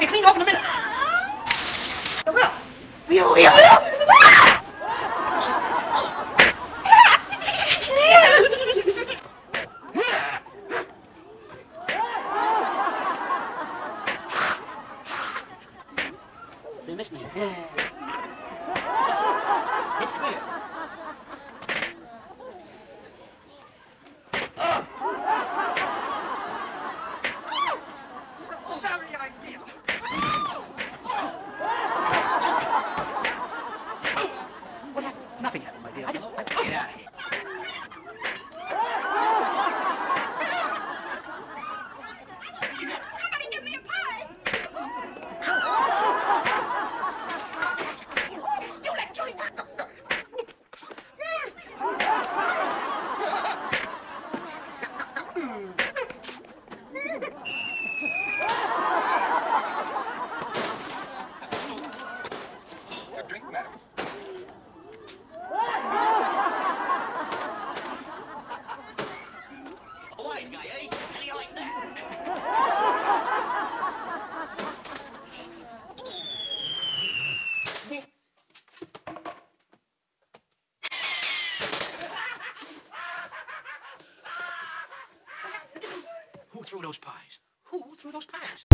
clean off in a minute. You missed me. It's clear. A drink, madam. A guy, eh? How do you like that? Who threw those pies? Who threw those pies?